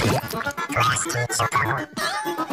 Frosty teacher.